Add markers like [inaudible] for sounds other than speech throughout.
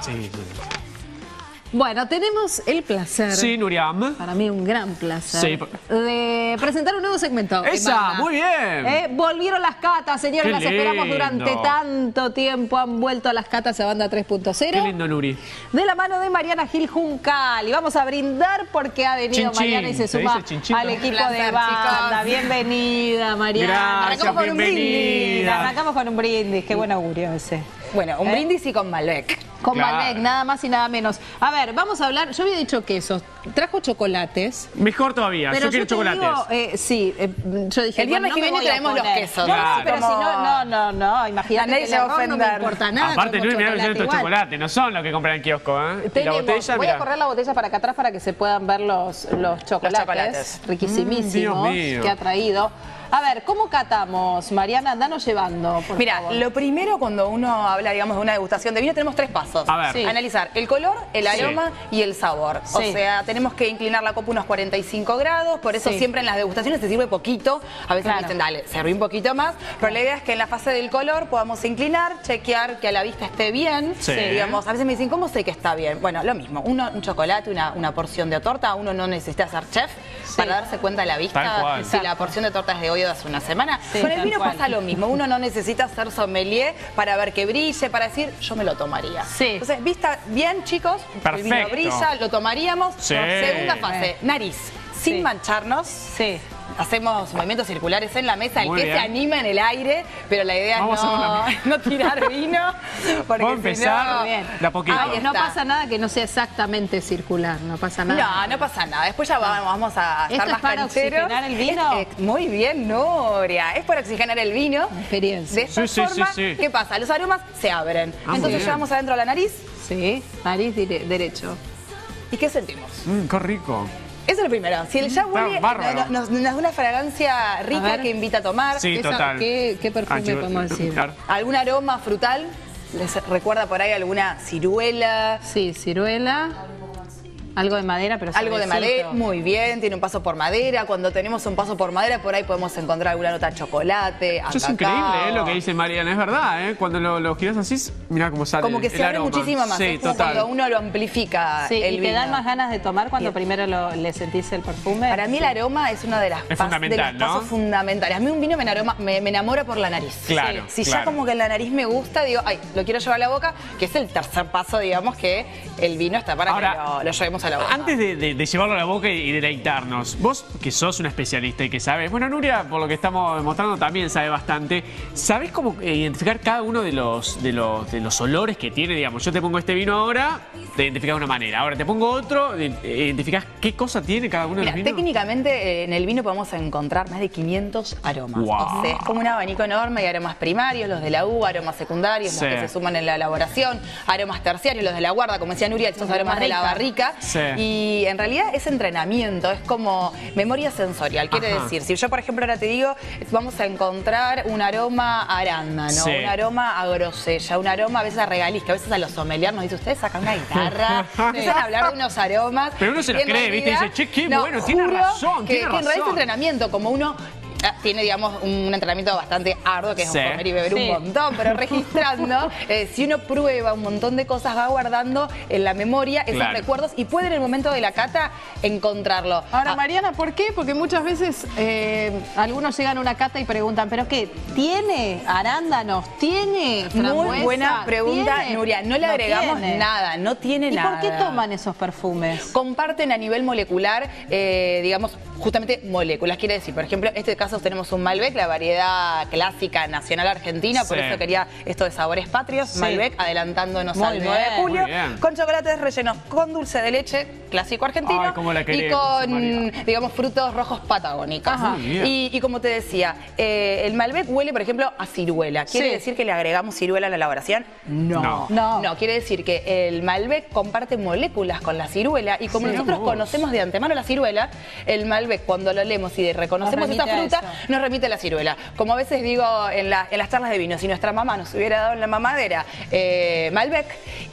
Sí, sí. Bueno, tenemos el placer. Sí, Nuriam. Para mí un gran placer. Sí. De presentar un nuevo segmento. en Esa, muy bien. Eh, volvieron las catas, señores. Las esperamos durante tanto tiempo. Han vuelto a las catas a Banda 3.0. Qué lindo, Nuri. De la mano de Mariana Gil Juncal. Y vamos a brindar porque ha venido Chin, chin. Mariana y se ¿Se suma al equipo placer, de banda. chicos. Bienvenida, Mariana. Gracias, Arrancamos con un brindis. Arrancamos con un brindis. Qué buen augurio ese. Bueno, un ¿Eh? brindis y con Malbec. Con Claro. Malbec, nada más y nada menos. A ver, vamos a hablar. Yo había dicho quesos. Trajo chocolates. Mejor todavía, Pero yo quiero te chocolates. digo, eh, sí, eh, yo dije. El viernes que no me viene traemos los quesos. No, Claro. sí, pero Como- si no, no, no, no. Imagínate que el error no me importa nada. Aparte, como Nuri, mirá que estos chocolates, no son los que compran en el kiosco, ¿eh? La Tenemos, botella, voy mirá. a correr la botella para acá atrás para que se puedan ver los, los chocolates, chocolates. riquísimísimos Mm, que ha traído. A ver, ¿cómo catamos? Mariana, danos llevando, por Mira, favor. lo primero cuando uno habla, digamos, de una degustación de vino, tenemos tres pasos. A ver. Sí. Analizar el color, el Sí. aroma y el sabor. O Sí. sea, tenemos que inclinar la copa unos 45 grados, por eso Sí. siempre en las degustaciones se sirve poquito. A veces Claro. dicen, dale, serví un poquito más, pero la idea es que en la fase del color podamos inclinar, chequear que a la vista esté bien. Sí. Digamos, a veces me dicen, ¿cómo sé que está bien? Bueno, lo mismo, uno, un chocolate, una, una porción de torta, uno no necesita ser chef Sí. para darse cuenta a la vista si la porción de torta es de hoy o de hace una semana. Sí, Con el vino cual. pasa lo mismo. Uno no necesita ser sommelier para ver que brille, para decir, yo me lo tomaría. Sí. Entonces, vista bien, chicos. El vino Perfecto. brilla, lo tomaríamos. Sí. Segunda fase, nariz. Sin Sí. mancharnos. Sí. Hacemos movimientos circulares en la mesa, el Muy que bien. se anima en el aire, pero la idea Vamos es no, [laughs] no tirar vino. Porque Vamos a si empezar no- Muy bien. de a poquito. Ahí No pasa nada que no sea exactamente circular, no pasa nada. No, no pasa nada. Después ya vamos, vamos a ¿Esto estar es más para cancheros. oxigenar el vino? Es- es- muy bien, Noria. Es para oxigenar el vino. Experiencia. De esta Sí, forma, sí, sí. ¿qué pasa? Los aromas se abren. Ah, Entonces llevamos adentro la nariz. Sí, nariz dire- derecho. ¿Y qué sentimos? Mm, qué rico. Eso es lo primero. Si el ya huele, bárbaro. nos, nos da una fragancia rica que invita a tomar. Sí, Esa- total. ¿qué- qué perfume Ah, podemos decir? claro. Algún aroma frutal. ¿Les recuerda por ahí alguna ciruela? Sí, ciruela, algo de madera, pero Algo de madera, muy bien, tiene un paso por madera. Cuando tenemos un paso por madera, por ahí podemos encontrar alguna nota de chocolate. a Eso es cacao. increíble, ¿eh? Lo que dice Mariana, es verdad, ¿eh? Cuando lo, lo giras así, mira cómo sale Como que el se abre muchísimo más. Sí, es como total. cuando uno lo amplifica Sí, el y te dan más ganas de tomar cuando primero lo- le sentís el perfume. Para mí el aroma es una de las, Es fundamental, de los pasos ¿no? fundamentales. A mí un vino me, aroma- me, me enamora por la nariz. Claro, Si ya como que la nariz me gusta, digo, ay, lo quiero llevar a la boca, que es el tercer paso, digamos, que el vino está para Ahora, que lo, lo llevemos a la boca. Antes de, de- de llevarlo a la boca y deleitarnos, vos que sos una especialista y que sabes, bueno, Nuria, por lo que estamos demostrando, también sabe bastante. ¿Sabés cómo eh, identificar cada uno de los, de, los, de los olores que tiene? Digamos, yo te pongo este vino ahora, te identificas de una manera. Ahora te pongo otro, eh, identificás qué cosa tiene cada uno de Mira, los vinos. técnicamente eh, en el vino podemos encontrar más de 500 aromas. O sea, es como un abanico enorme. Hay aromas primarios, los de la uva, aromas secundarios, Sí. los que se suman en la elaboración, aromas terciarios, los de la guarda, como decía Nuria, estos aromas de la barrica. Sí. Y en realidad es entrenamiento, es como memoria sensorial. Quiere Ajá. decir, si yo por ejemplo ahora te digo, vamos a encontrar un aroma a arándano, Sí. un aroma a grosella, un aroma a veces a regaliz, que a veces a los sommeliers nos dice, ustedes sacan una guitarra, [laughs] empiezan a hablar de unos aromas. Pero uno se y los cree, ¿viste? realidad- Dice, che, qué bueno, tiene razón, que, tiene que en realidad es razón. entrenamiento, como uno tiene, digamos, un entrenamiento bastante arduo, que es Sí. comer y beber Sí. un montón, pero registrando, [laughs] eh, si uno prueba un montón de cosas, va guardando en la memoria esos Claro. recuerdos y puede en el momento de la cata encontrrarlo. Ahora, Ah, Mariana, ¿por qué? Porque muchas veces eh, algunos llegan a una cata y preguntan, ¿pero qué? ¿Tiene arándanos? ¿Tiene Muy frambuesa? buena pregunta, ¿Tiene? Nuria. No le agregamos tiene. nada, no tiene ¿Y nada. por qué toman esos perfumes? comparten a nivel molecular, eh, digamos, justamente moléculas. Quiere decir, por ejemplo, en este caso tenemos un Malbec, la variedad clásica nacional argentina, por eso quería esto de sabores patrios, Sí. Malbec, adelantándonos Muy al 9 de julio, con chocolates rellenos con dulce de leche, clásico argentino, Ay, cómo la y queremos, con, María. digamos, frutos rojos patagónicos. Y, y como te decía, eh, el Malbec huele, por ejemplo, a ciruela. ¿Quiere Sí. decir que le agregamos ciruela a la elaboración? No. No. No, quiere decir que el Malbec comparte moléculas con la ciruela y como Sí. nosotros conocemos de antemano la ciruela, el Malbec cuando lo leemos y reconocemos Nos esa remite a fruta, nos remite a la ciruela. Como a veces digo en, la- en las charlas de vino, si nuestra mamá nos hubiera dado en la mamadera eh, Malbec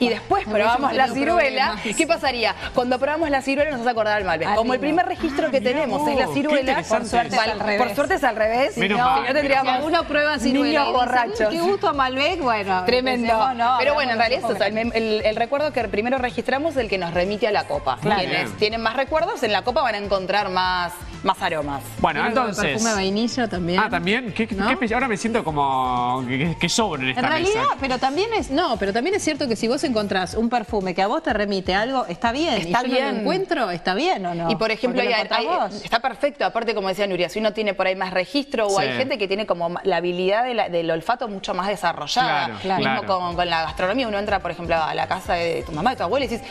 y después probamos la ciruela, problemas. ¿qué pasaría? Cuando probamos la ciruela nos hace acordar al Malbec. Al Como el primer registro que mirá tenemos es la ciruela, interesante suerte al revés. por suerte es al revés. Menos no, mal, tendríamos Si alguno prueba ciruela niños borrachos. "Mm, Qué gusto a Malbec, bueno. Tremendo. no, Pero bueno, en realidad el, el- el recuerdo que primero registramos es el que nos remite a la copa. Claro. Quienes tienen más recuerdos, en la copa van a encontrar más, más aromas. Bueno, Creo entonces. Perfume de vainilla también. Ah, también. ¿Qué, Ahora me siento como que, que- sobro en esta En realidad, mesa. pero también es, no, pero también es cierto que si vos encontrás un perfume que a vos te remite a algo, está bien. Está y yo no lo bien. encuentro, está bien o no. Y por ejemplo, hay- hay- está perfecto, aparte como decía Nuria, si uno tiene por ahí más registro o Sí. hay gente que tiene como la habilidad de la- del olfato mucho más desarrollada. Claro, Claro. Mismo claro. Con, con la gastronomía, uno entra, por ejemplo, a la casa de tu mamá, de tu abuela y dices,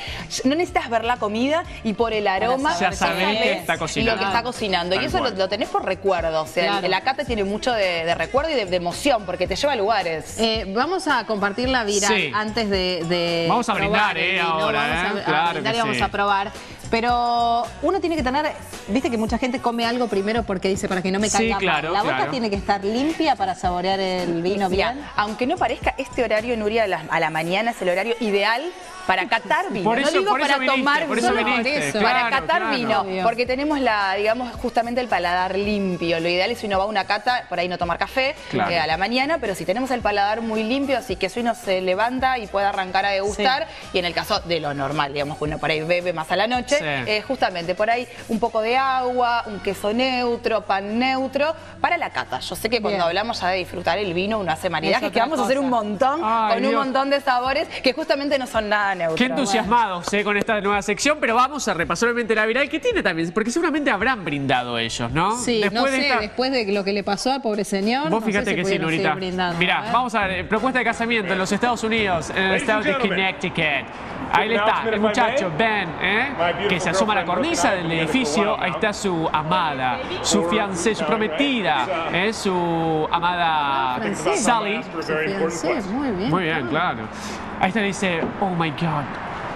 no necesitas ver la comida y por el aroma Ya sabés sabés que está cocinando. lo que está cocinando. Tal y eso lo, tenés por recuerdo. O sea, Claro. la cata tiene mucho de, de recuerdo y de, de emoción porque te lleva a lugares. Eh, vamos a compartir la viral Sí. antes de, de Vamos a brindar, eh, vino. ahora, Vamos a- eh. a, Claro brindar que y vamos sí. a probar. Pero uno tiene que tener, viste que mucha gente come algo primero porque dice para que no me Sí, caiga mal. claro, La boca claro. tiene que estar limpia para saborear el vino bien. aunque no parezca, este horario, Nuria, a la, a la mañana es el horario ideal para catar vino. Por eso- no digo por eso para viniste, tomar por eso vino, viniste, eso. para claro, catar claro. vino, porque tenemos la, digamos, justamente el paladar limpio. Lo ideal es si uno va a una cata, por ahí no tomar café Claro. eh, a la mañana, pero si tenemos el paladar muy limpio, así que si uno se levanta y puede arrancar a degustar, y en el caso de lo normal, digamos, que uno por ahí bebe más a la noche, Sí. eh, justamente por ahí un poco de agua, un queso neutro, pan neutro, para la cata. Yo sé que cuando Bien. hablamos ya de disfrutar el vino, uno hace maridajes, que vamos a hacer un montón, Ay, con un montón de sabores, que justamente no son nada Qué entusiasmados eh, con esta nueva sección, pero vamos a repasar obviamente la viral que tiene también, porque seguramente habrán brindado ellos, ¿no? Sí, no sé, de esta- después de lo que le pasó al pobre señor. Vos no sé fíjate si que sí, Nurita. Mirá, a ver. vamos a ver, eh, propuesta de casamiento en los Estados Unidos, en el estado de. Connecticut. Ahí le está, el muchacho Ben, ¿eh? que se asoma a la cornisa del edificio. Ahí está su amada, su fiancé, su prometida, ¿eh? su amada Francés. Sally. Fiancé, muy bien. Muy bien, claro. Ahí está, dice, oh my God.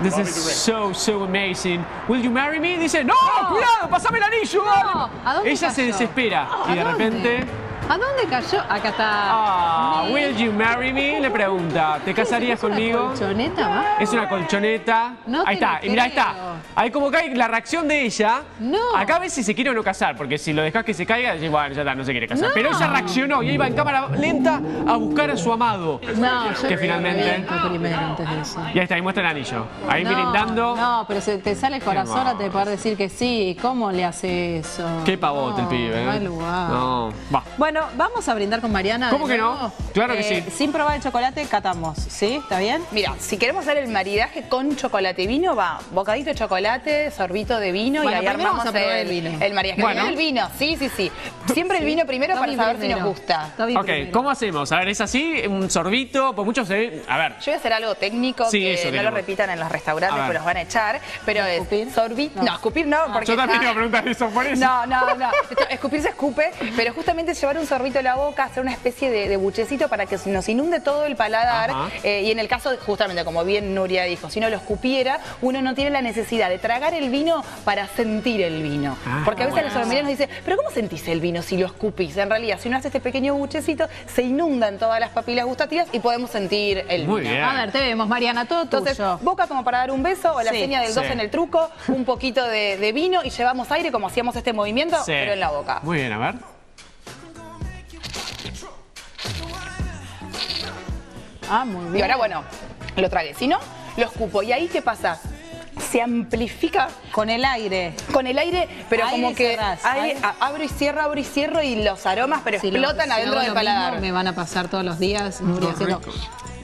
This is so, so amazing. Will you marry me? Dice, no, cuidado, pasame el anillo. dale". ¿a dónde Ella se desespera y ¿A de dónde? repente... ¿A dónde cayó? Acá está. Ah, will you marry me? Le pregunta. ¿Te casarías ¿Es una conmigo? colchoneta más? Es una colchoneta. No ahí está. Y mira, ahí está. Ahí como cae la reacción de ella. No. Acá ves si se quiere o no casar, porque si lo dejas que se caiga, decís, bueno, ya está, no se quiere casar. No. Pero ella reaccionó y iba en cámara lenta a buscar a su amado. No, que te finalmente. reviento primero antes de eso. Y ahí está, ahí muestra el anillo. Ahí no, brindando. No, pero se te sale el corazón mal. a te poder decir que sí. ¿Cómo le hace eso? Qué pavote el No, pibe, ¿eh? No hay lugar. No. Va. Bueno, vamos a brindar con Mariana. ¿Cómo que no? Claro que Eh, sí. Sin probar el chocolate, catamos. ¿Sí? ¿Está bien? Mira, si queremos hacer el maridaje con chocolate y vino, va bocadito de chocolate, sorbito de vino Bueno, y ahí primero armamos vamos a probar el vino. el maridaje. Bueno. Primero el vino, sí, sí, sí. [laughs] Siempre el vino primero para saber si nos gusta. Tommy Ok, primero. ¿cómo hacemos? A ver, ¿es así? ¿Un sorbito? Pues muchos se... A ver. Yo voy a hacer algo técnico Sí, que eso no lo repitan en los restaurantes, pues los van a echar. Pero es ¿Escupir? sorbito. No. No. escupir no, porque. Yo también iba a preguntar eso, por eso. No, no, no. Escupir se escupe, pero justamente llevar un sorbito a la boca, hacer una especie de, de buchecito para que nos inunde todo el paladar. Eh, y en el caso, justamente como bien Nuria dijo, si uno lo escupiera, uno no tiene la necesidad de tragar el vino para sentir el vino. Ah, Porque a veces bueno. los colombianos nos dicen, pero ¿cómo sentís el vino si lo escupís? En realidad, si uno hace este pequeño buchecito, se inundan todas las papilas gustativas y podemos sentir el Muy vino. bien. A ver, te vemos, Mariana, todo Entonces, tuyo. boca como para dar un beso o la Sí. seña del 2 Sí. en el truco, un poquito de, de vino y llevamos aire como hacíamos este movimiento, Sí. pero en la boca. Muy bien, a ver. Ah, muy bien. Y ahora, bueno, lo tragué. Si no, lo escupo. ¿Y ahí qué pasa? Se amplifica Con el aire. con el aire, pero Aire como que cerrás. aire- Aire. a- abro y cierro, abro y cierro y los aromas, pero Si lo- explotan si adentro del paladar. me van a pasar todos los días.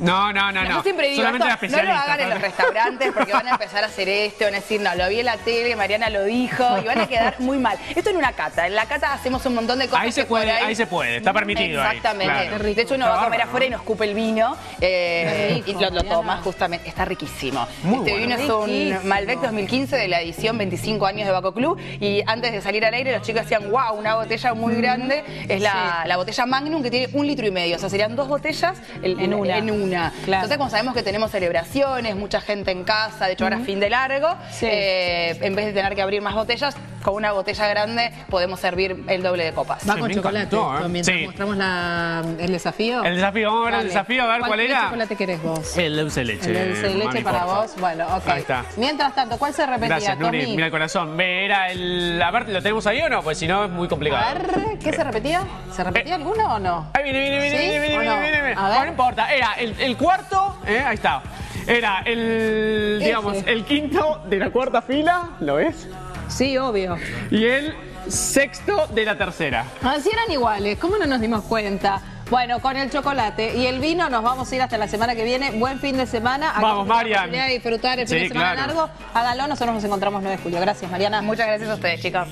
No, no, no, no. Yo siempre digo, Solamente la esto, no lo hagan en los restaurantes porque van a empezar a hacer esto, van a decir, no, lo vi en la tele, Mariana lo dijo, y van a quedar muy mal. Esto en una cata, en la cata hacemos un montón de cosas Ahí se puede, ahí se puede, está permitido ahí, Exactamente. claro. Qué rico. De hecho, uno Está va a comer afuera y ¿no? nos escupe el vino eh, rico, y lo, lo tomas justamente. Está riquísimo. Muy este bueno. vino es un. Malbec 2015 de la edición 25 años de Baco Club y antes de salir al aire los chicos decían, wow, una botella muy grande. Es la, la botella Magnum que tiene un litro y medio. O sea, serían dos botellas en, En una. En una. Claro. Entonces, como sabemos que tenemos celebraciones, mucha gente en casa, de hecho ahora fin de largo, Sí. eh, en vez de tener que abrir más botellas, con una botella grande podemos servir el doble de copas. Va con me chocolate. encantó, ¿eh? Mientras Sí. mostramos la- el desafío. El desafío, vamos a ver el desafío, a ver cuál ¿Qué era. chocolate querés vos? El dulce de leche. El dulce de leche mami, para vos. Bueno, ok. Ahí está. Mientras tanto, ¿cuál se repetía, Gracias, Nuri. Tommy? Mira el corazón. Ve, Era el. Aparte, ¿lo tenemos ahí o no? Pues si no, es muy A complicado. ver, ¿qué se repetía? ¿Se repetía alguno o no? Ahí viene, viene, viene, ¿Sí viene, viene, no? viene. A ver. No importa. Era el, el cuarto, ¿eh? ahí está. Era el, Ese. digamos, el quinto de la cuarta fila, ¿lo ves? Sí, obvio. Y el sexto de la tercera. Así eran iguales, ¿cómo no nos dimos cuenta? Bueno, con el chocolate y el vino nos vamos a ir hasta la semana que viene. Buen fin de semana. Vamos, Marian. de disfrutar el fin Sí, de semana claro. largo. Háganlo, nosotros nos encontramos 9 de julio. Gracias, Mariana. Muchas gracias a ustedes, chicas.